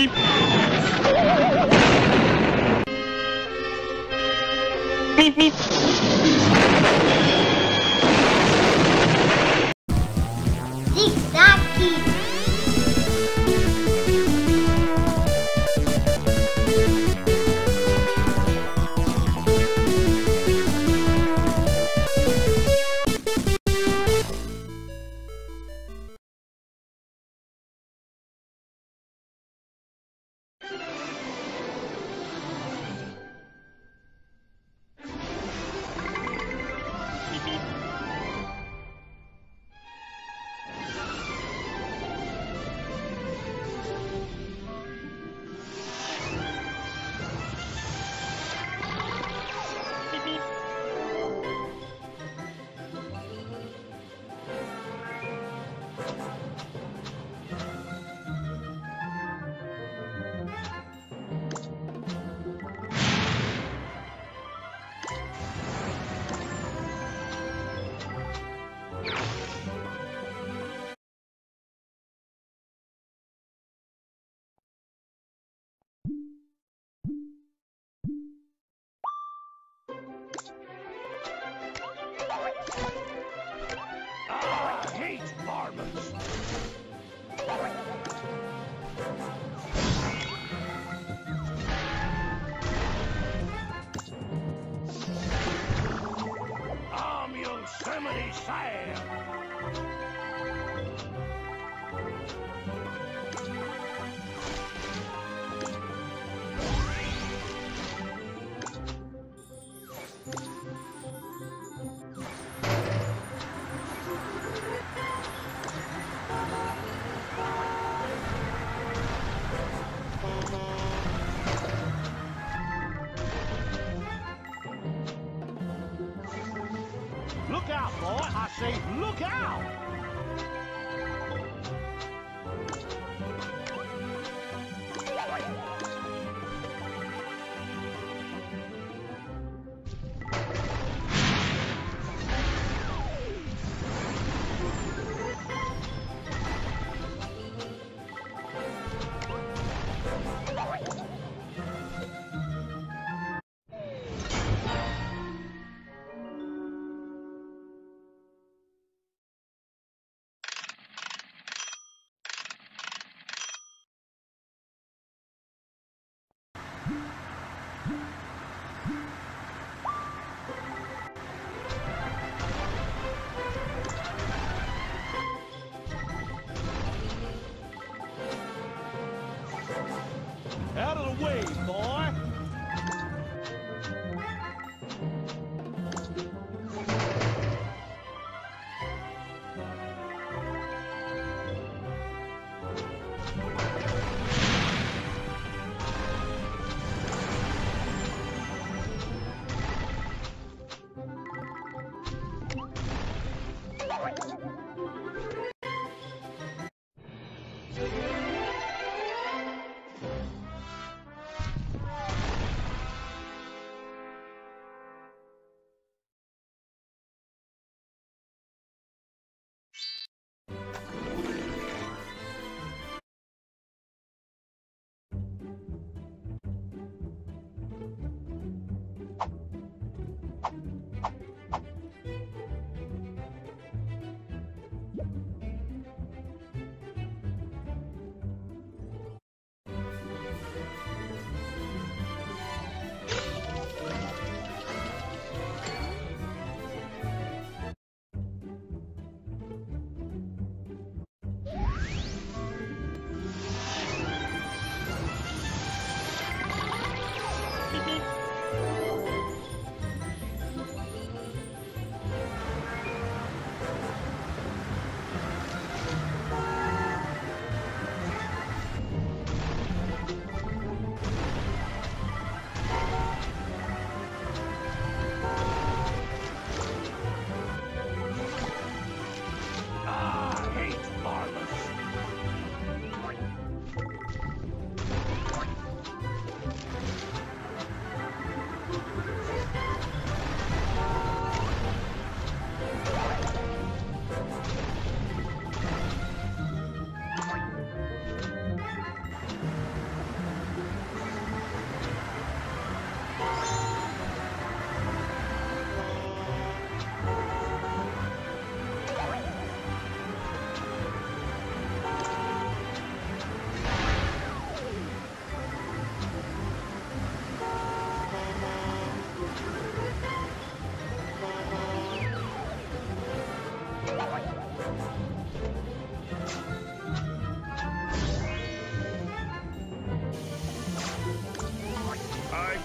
aqui. Mim, mim.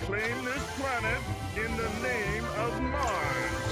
Claim this planet in the name of Mars.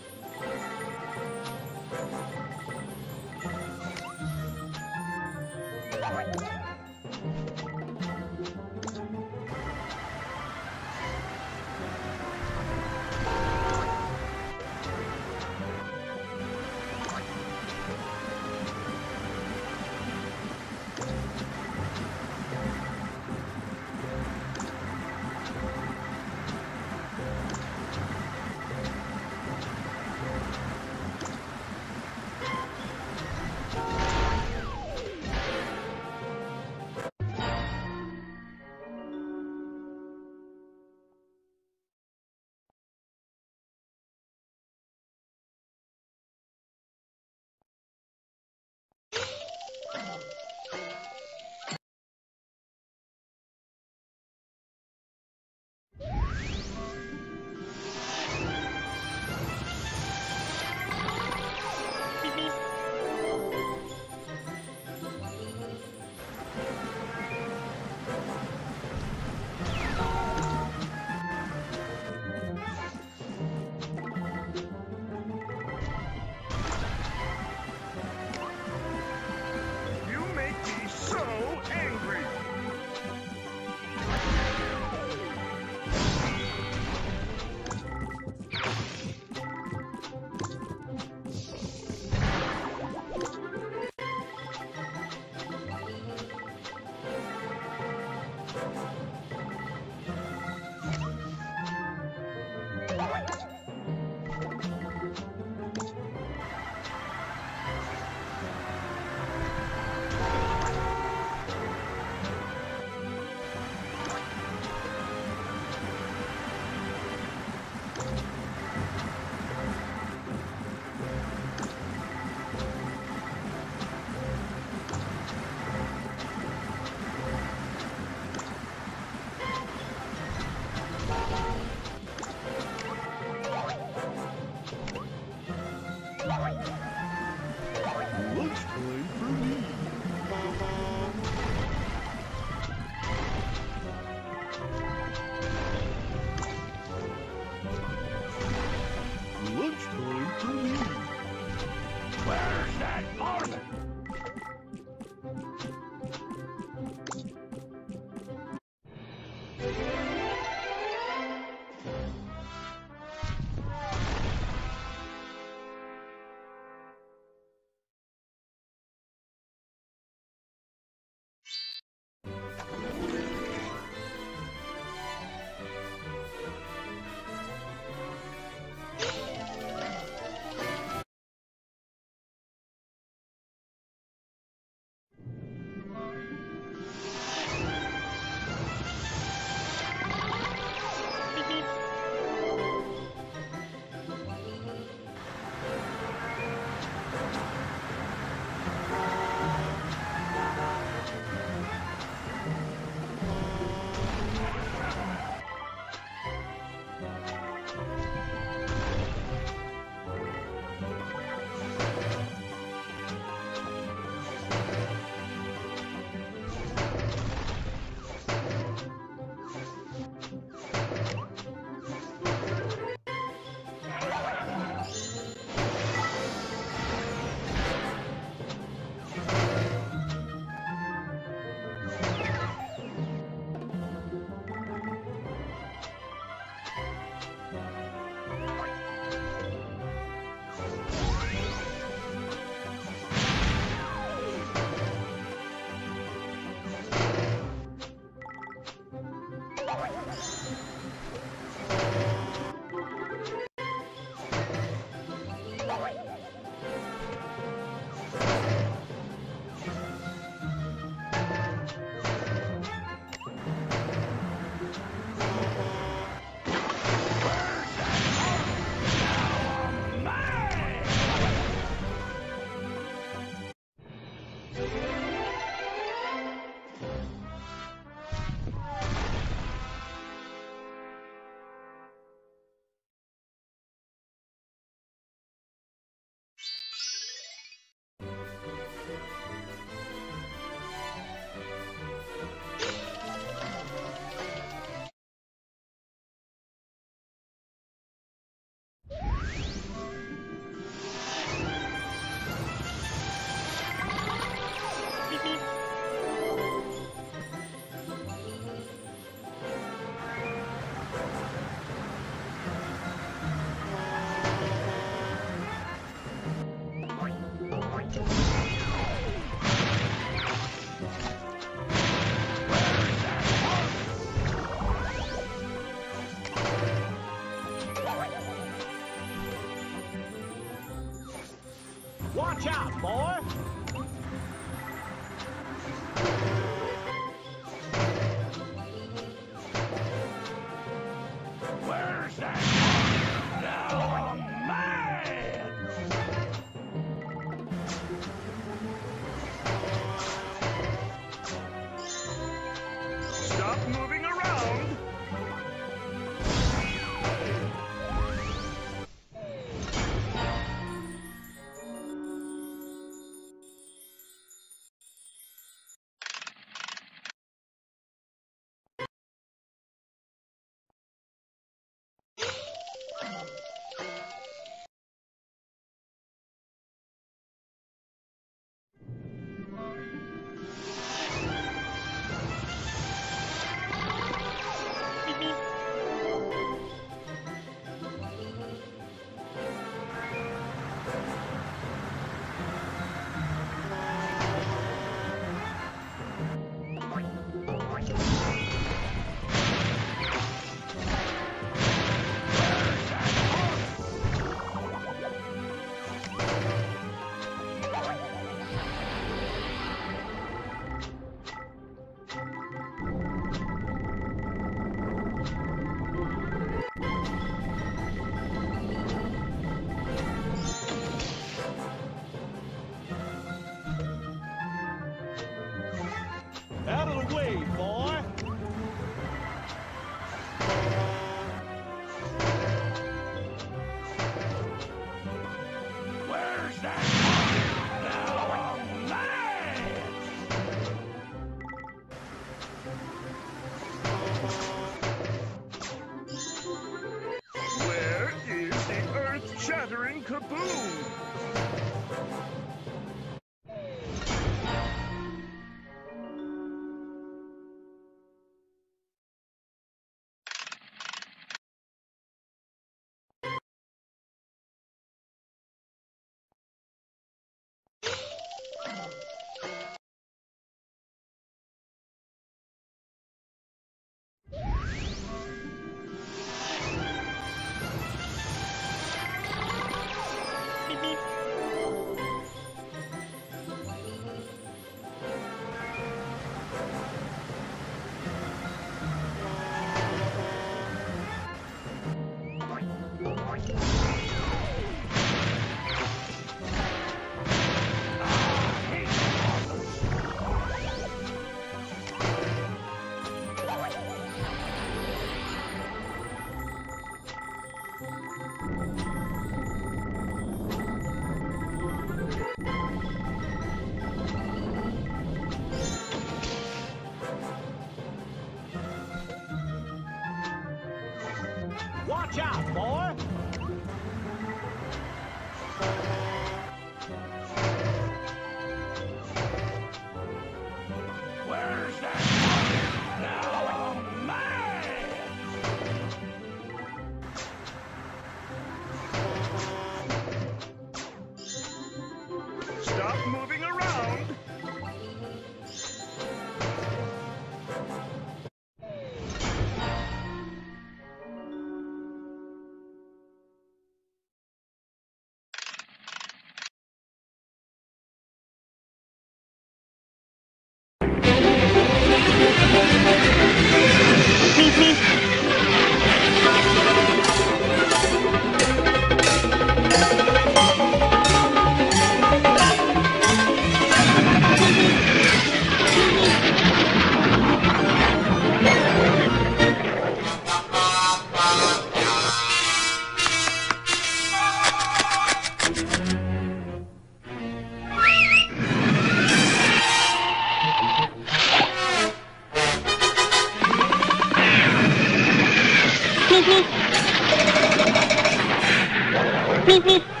beep, beep.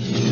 Legend.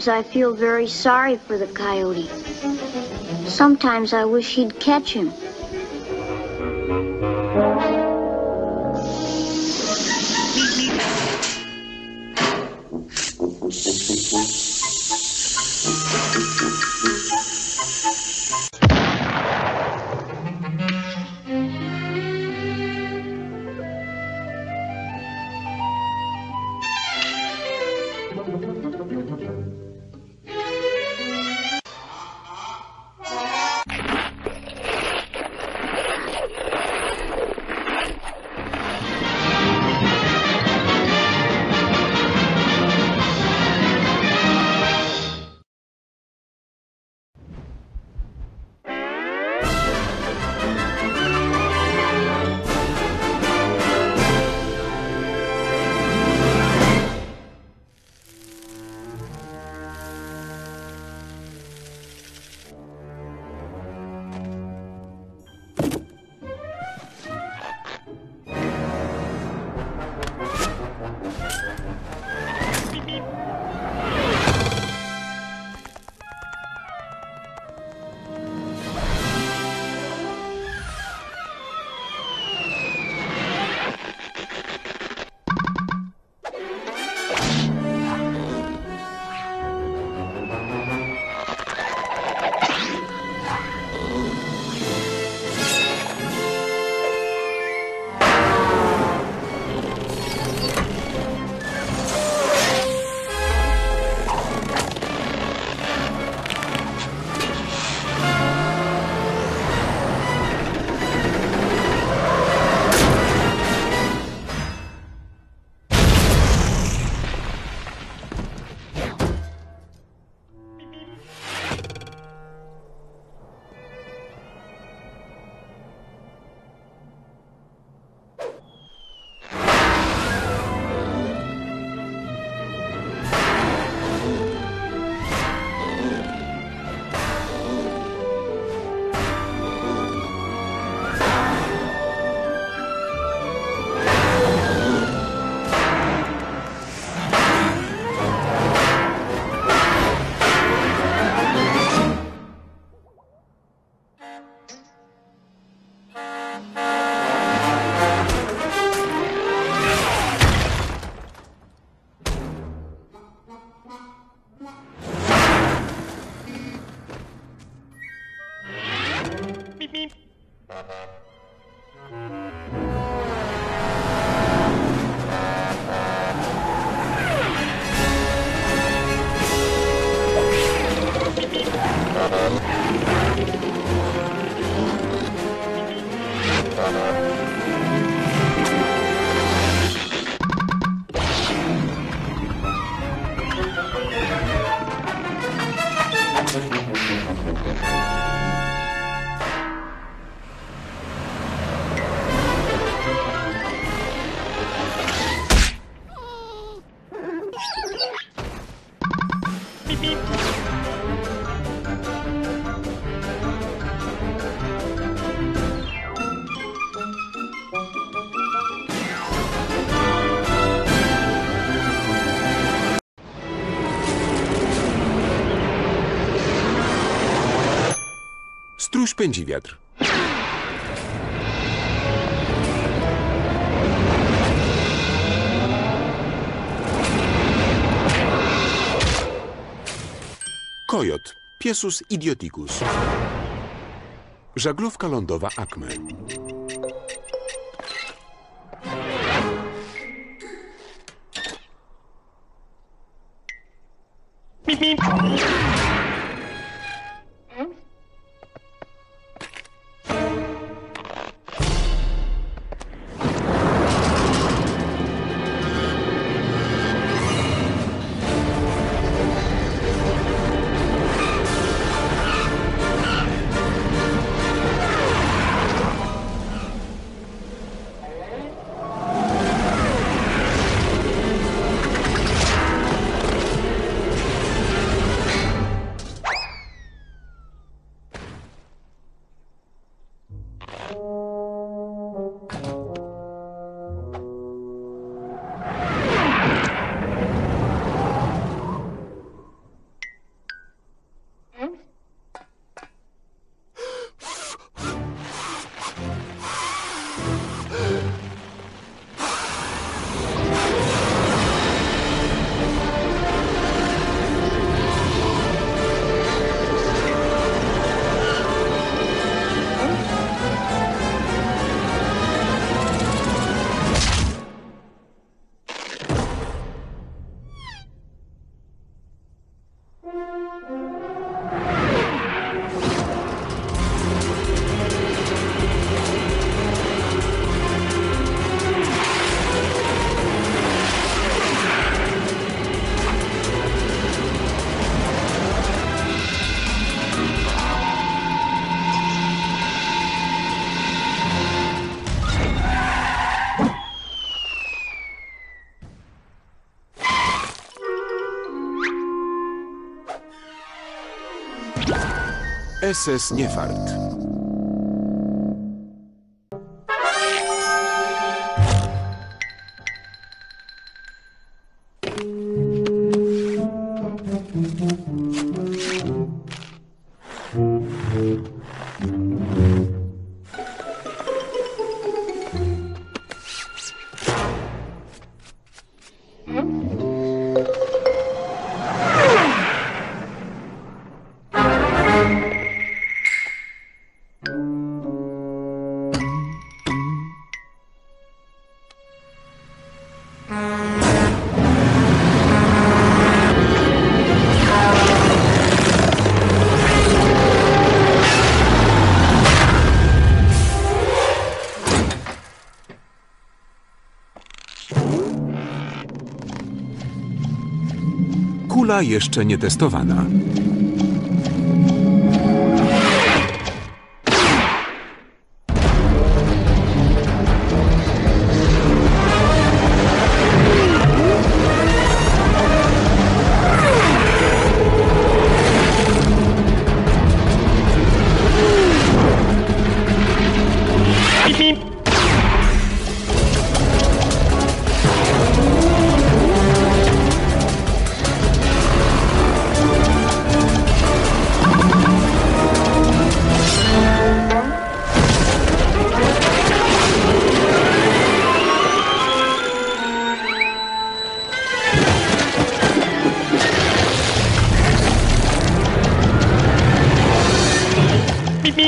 Sometimes I feel very sorry for the coyote. Sometimes I wish he'd catch him. rozpędzi wiatr. Kojot. Piesus idioticus. Żaglówka lądowa Acme. SS Niefart. Jeszcze nie testowana.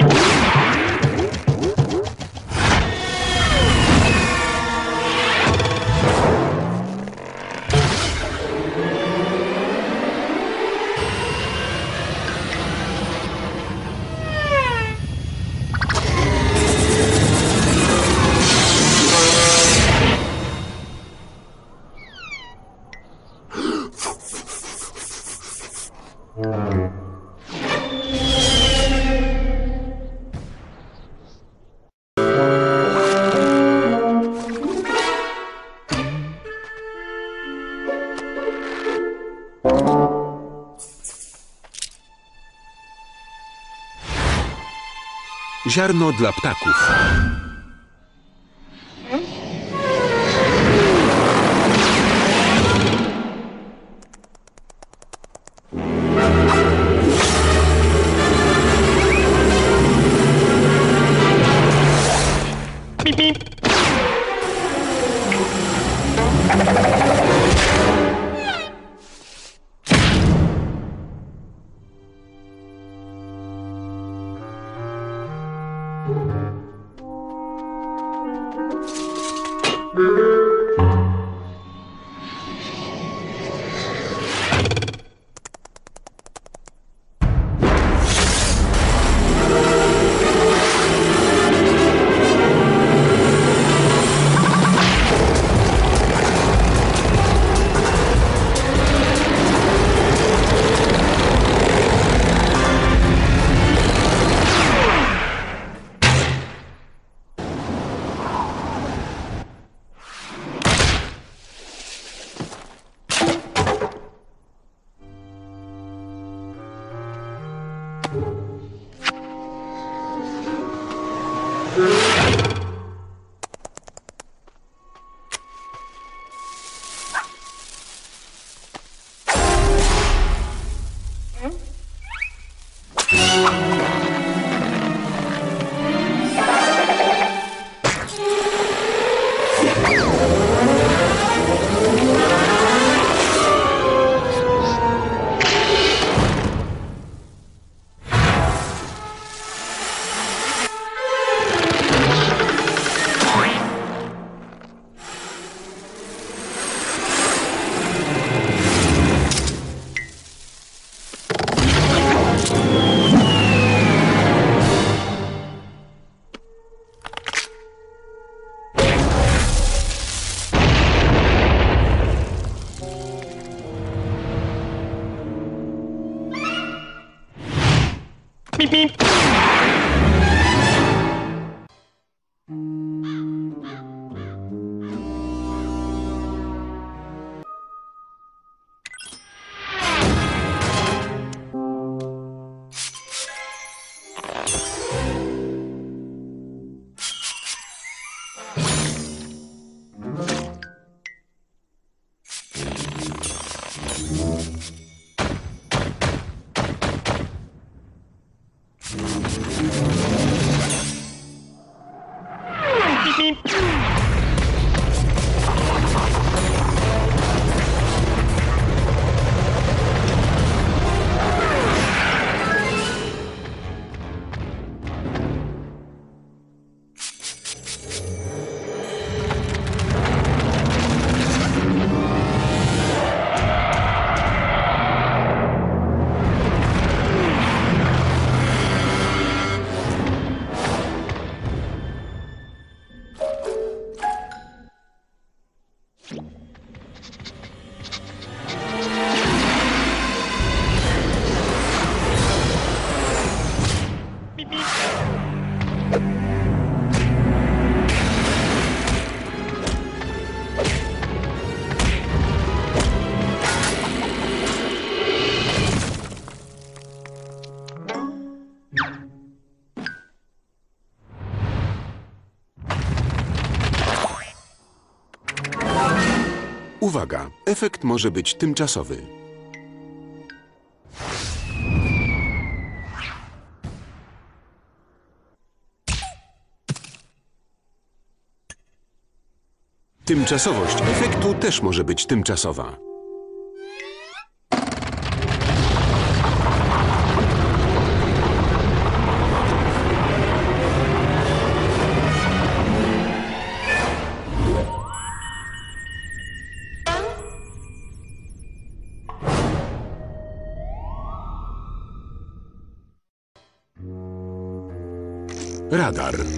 beep. Ziarno dla ptaków. Efekt może być tymczasowy. Tymczasowość efektu też może być tymczasowa. kadar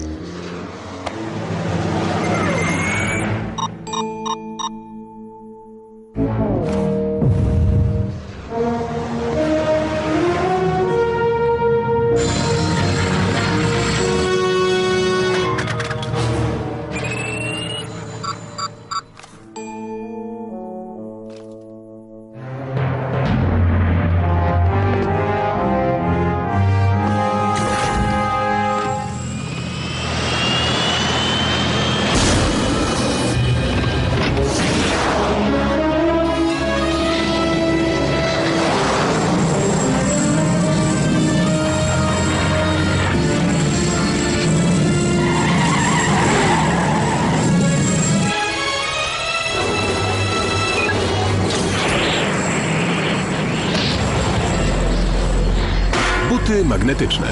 magnetyczne.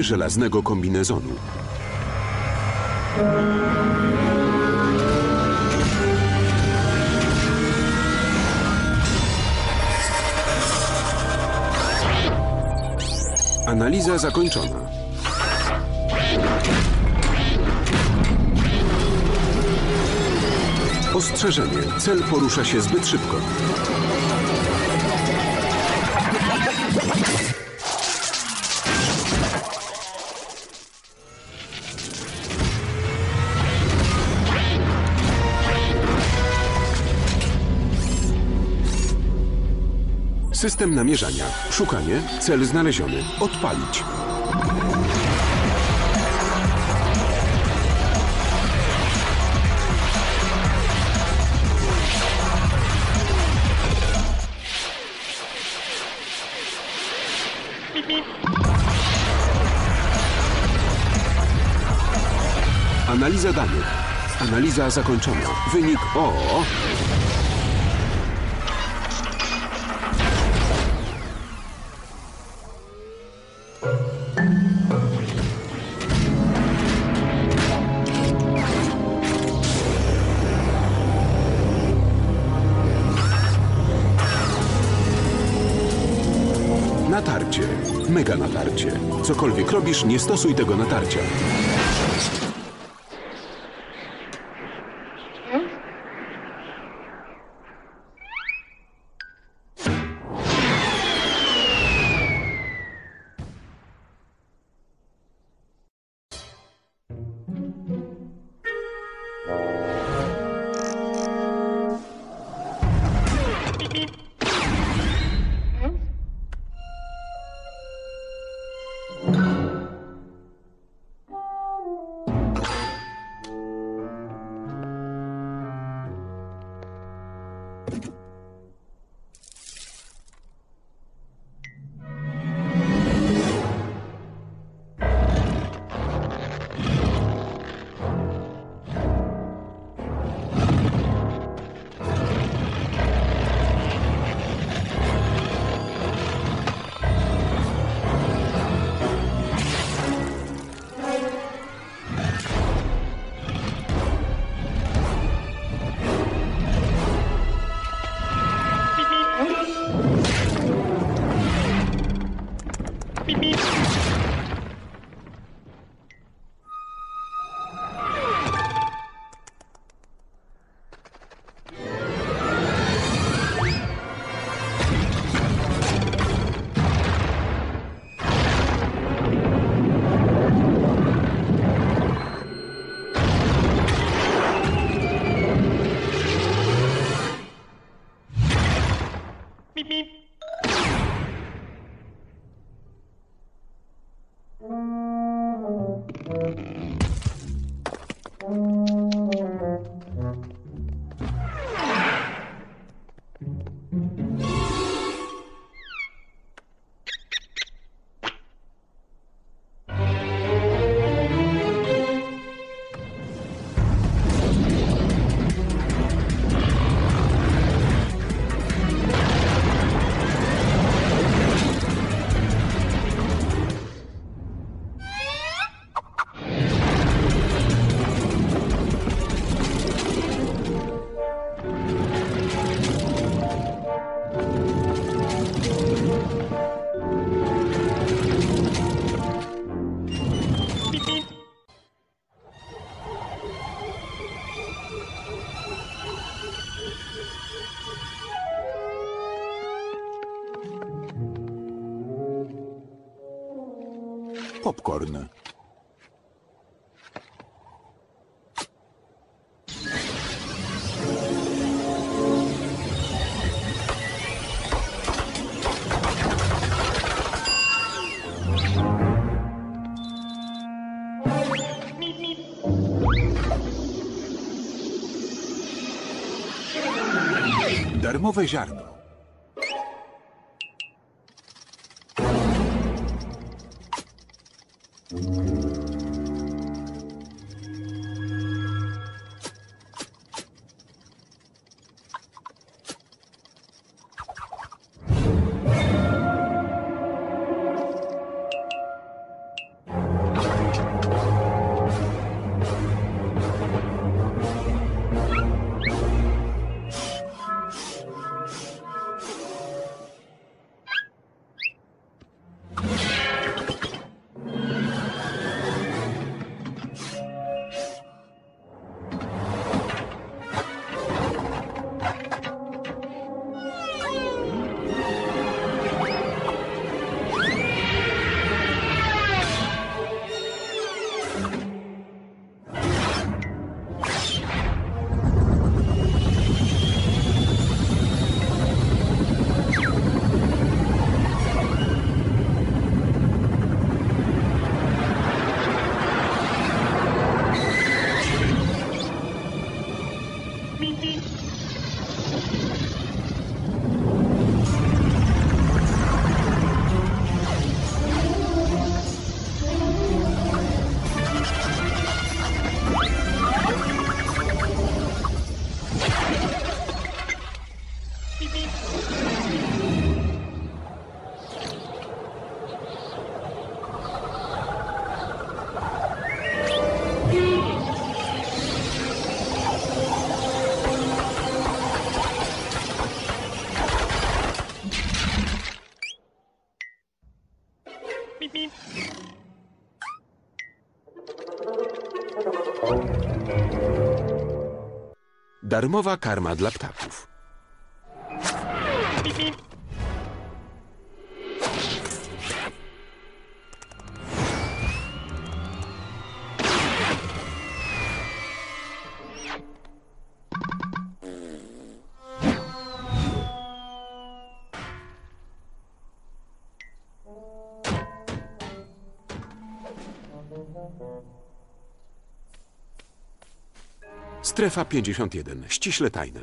Żelaznego kombinezonu. Analiza zakończona. Ostrzeżenie. Cel porusza się zbyt szybko. System namierzania. Szukanie. Cel znaleziony. Odpalić. Analiza danych. Analiza zakończona. Wynik O. Cokolwiek robisz, nie stosuj tego natarcia. Thank you. Darmowe Darmowa karma dla ptaków. Strefa 51. Ściśle tajne.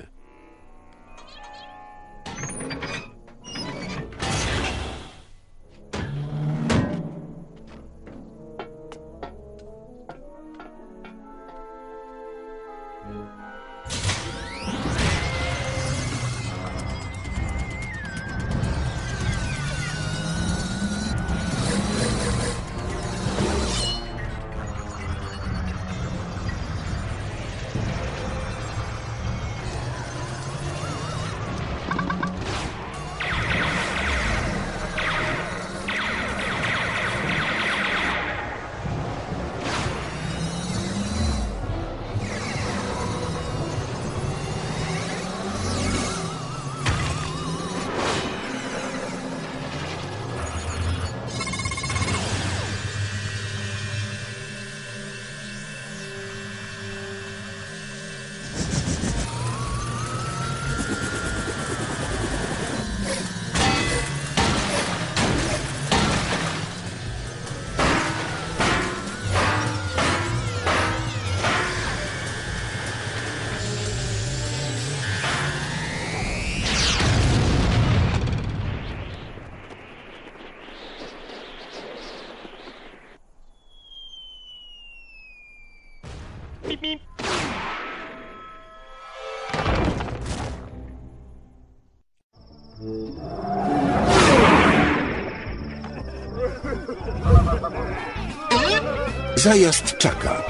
Zajazd czaka.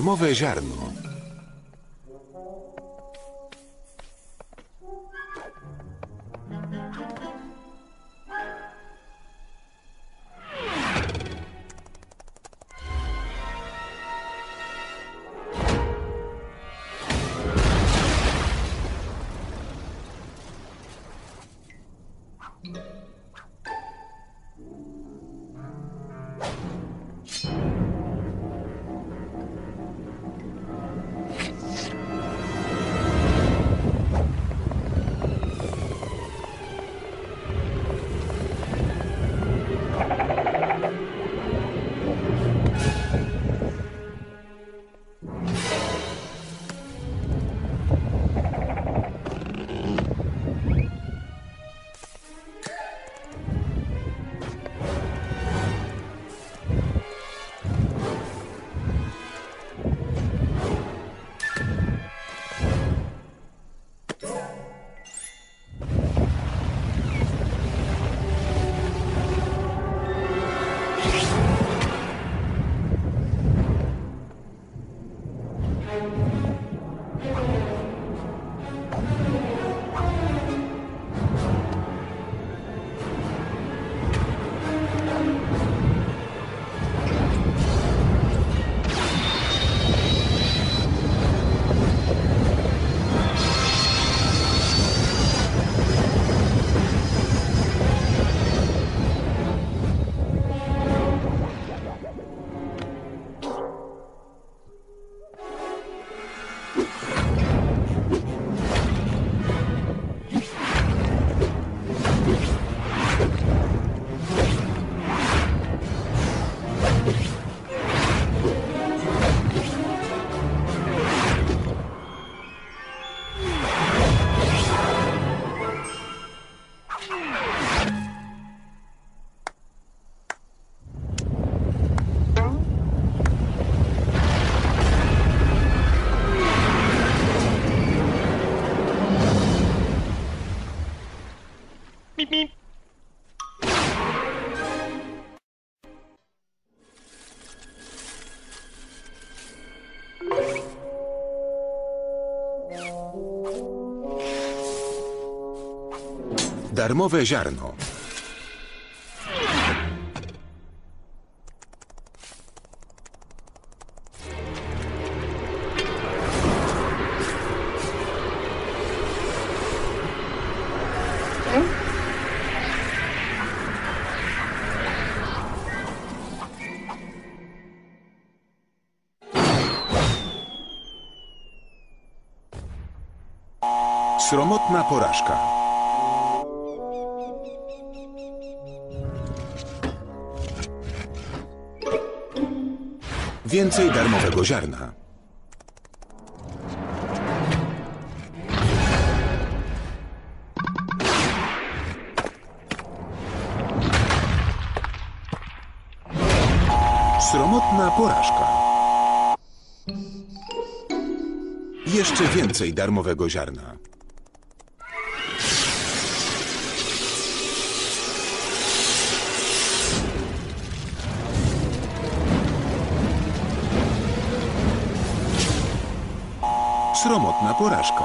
Darmowe ziarno. Darmowe ziarno. Sromotna porażka. Więcej darmowego ziarna. Sromotna porażka. Jeszcze więcej darmowego ziarna. Sromotna porażka.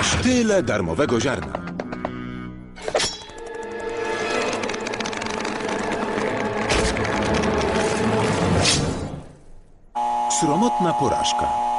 Aż tyle darmowego ziarna. Sromotna porażka.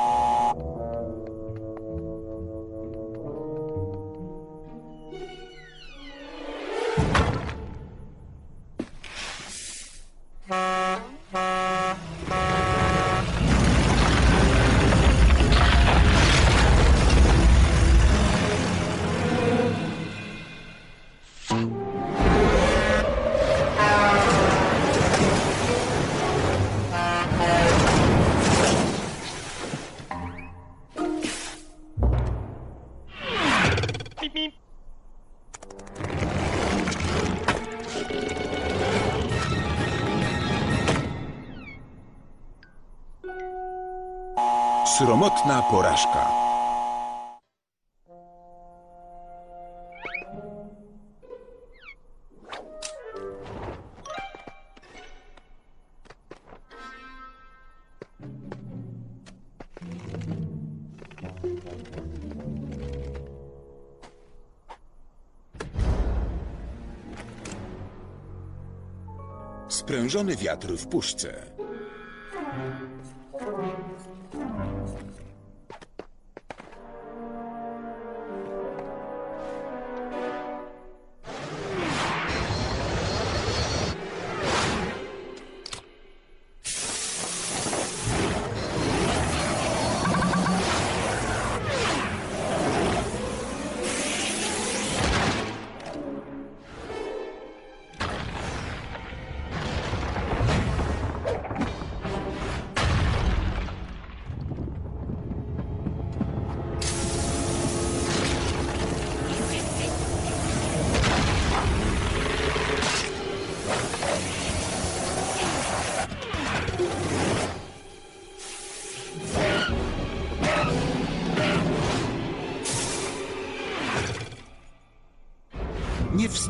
Sprężony wiatr w puszce.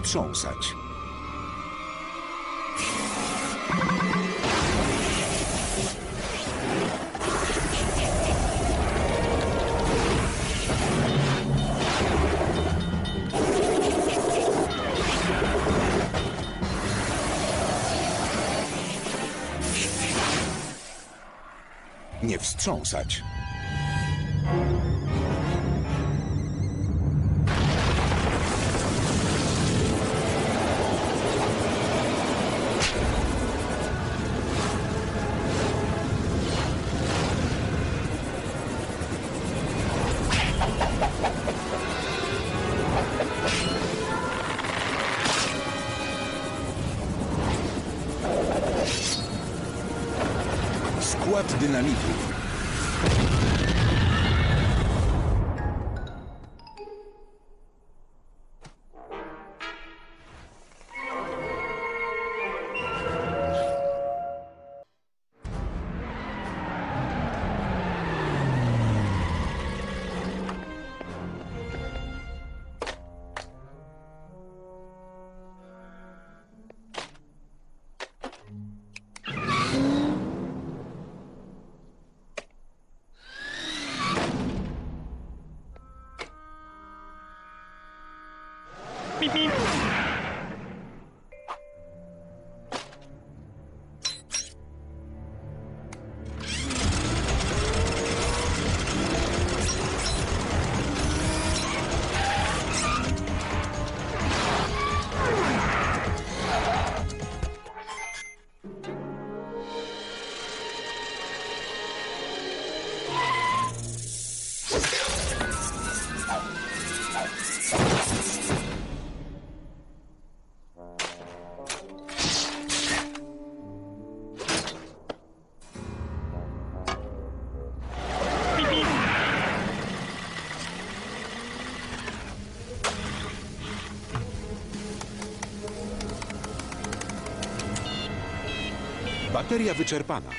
Nie wstrząsać. Nie wstrząsać. dinamita. Bateria wyczerpana.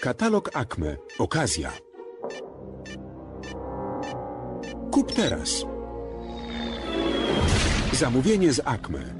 Katalog Acme. Okazja. Kup teraz. Zamówienie z Acme.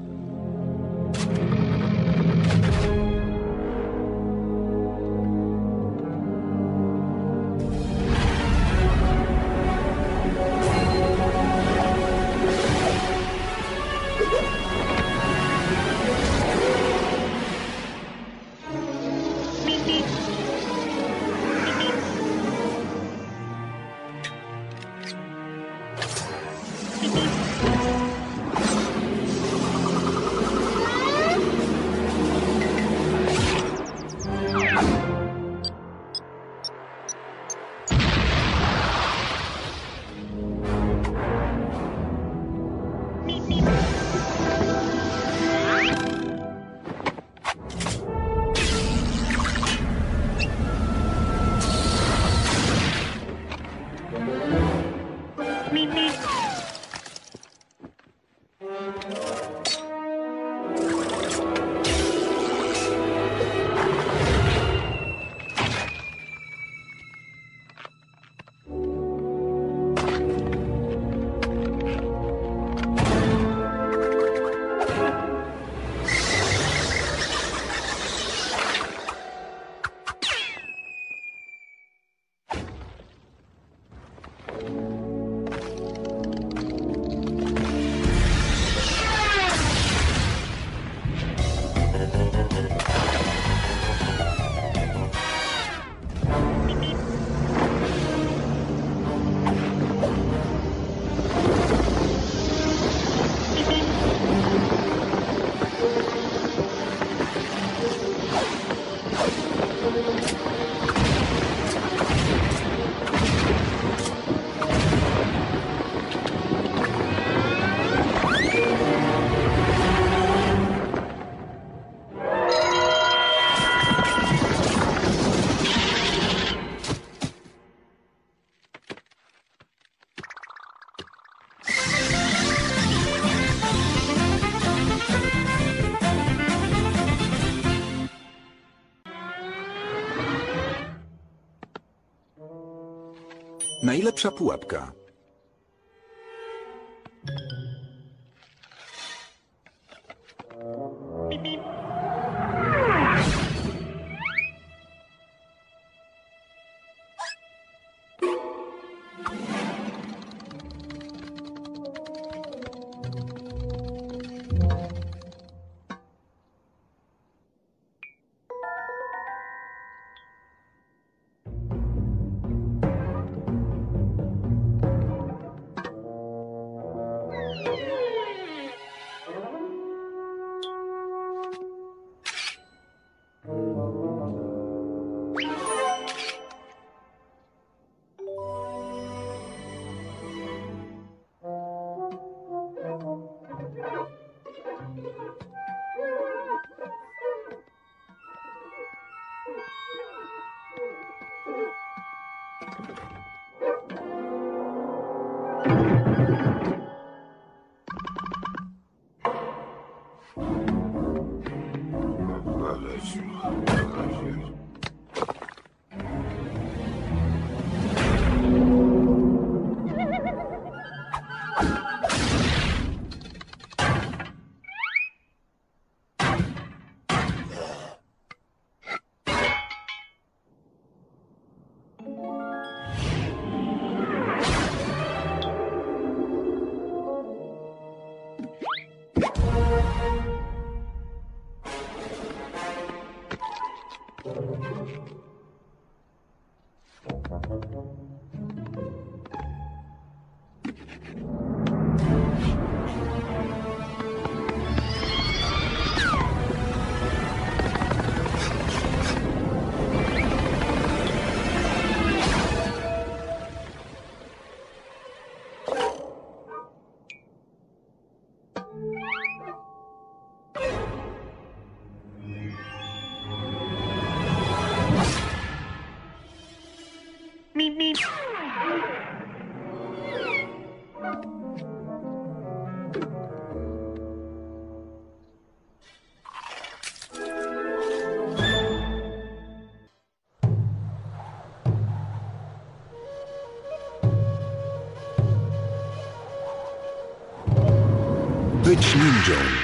Najlepsza pułapka. Być